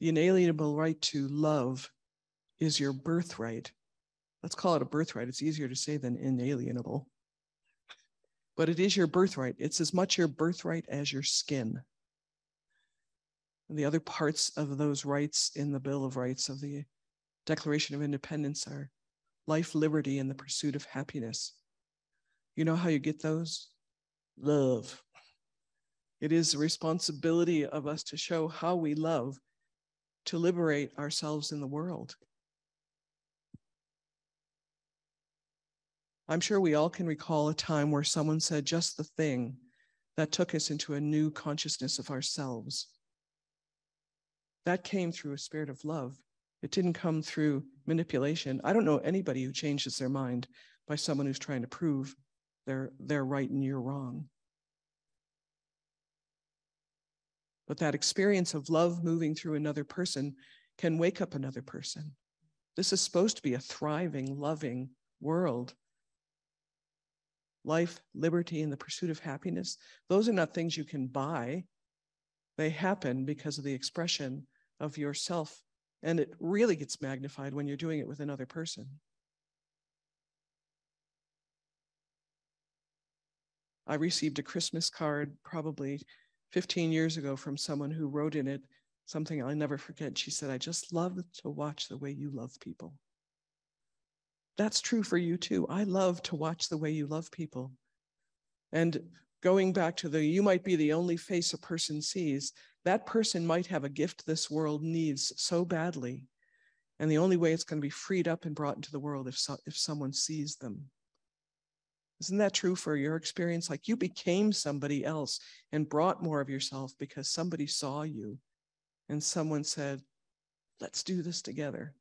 The inalienable right to love is your birthright. Let's call it a birthright. It's easier to say than inalienable. But it is your birthright. It's as much your birthright as your skin. And the other parts of those rights in the Bill of Rights of the Declaration of Independence are life, liberty, and the pursuit of happiness. You know how you get those? Love. It is the responsibility of us to show how we love to liberate ourselves in the world. I'm sure we all can recall a time where someone said just the thing that took us into a new consciousness of ourselves. That came through a spirit of love. It didn't come through manipulation. I don't know anybody who changes their mind by someone who's trying to prove they're, they're right and you're wrong. But that experience of love moving through another person can wake up another person. This is supposed to be a thriving, loving world. Life, liberty, and the pursuit of happiness, those are not things you can buy. They happen because of the expression of yourself. And it really gets magnified when you're doing it with another person. I received a Christmas card probably 15 years ago from someone who wrote in it something I'll never forget. She said, I just love to watch the way you love people. That's true for you too. I love to watch the way you love people. And going back to the you might be the only face a person sees, that person might have a gift this world needs so badly. And the only way it's going to be freed up and brought into the world if, so, if someone sees them. Isn't that true for your experience? Like you became somebody else and brought more of yourself because somebody saw you and someone said, let's do this together.